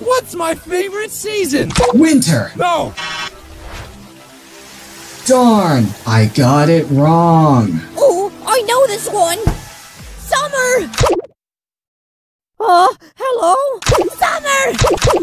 What's my favorite season? Winter. No! Darn, I got it wrong. Oh, I know this one. Summer. Uh, hello? Summer! Summer!